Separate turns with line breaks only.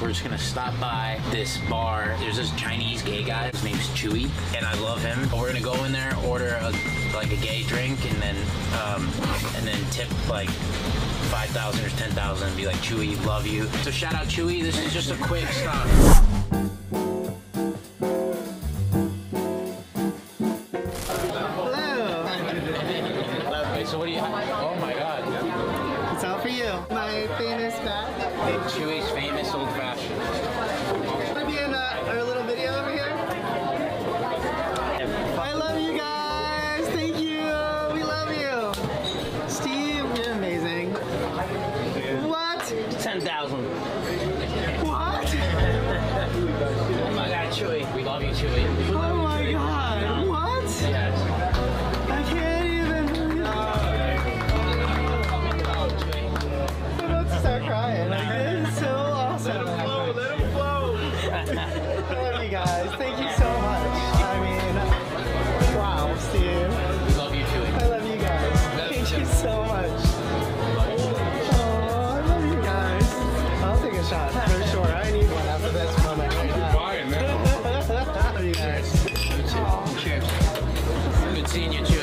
We're just gonna stop by this bar. There's this Chinese gay guy. His name's Chewy, and I love him. But we're gonna go in there, order a, like a gay drink, and then um, and then tip like. 5,000 or 10,000 and be like, Chewy, love you. So shout out Chewy. This is just a quick stop.
Hello.
Wait, so what do you Oh my god.
It's all for you. My famous bat.
Chewy's famous old What?
oh my god, Chewy. We love you, Chewy. Oh my Chewy. god. No. What? Yes. I can't even. I'm about to start
crying.
This
is so awesome. Let him flow. Let him flow. I love you guys. Thank you so Cheers. I'm a.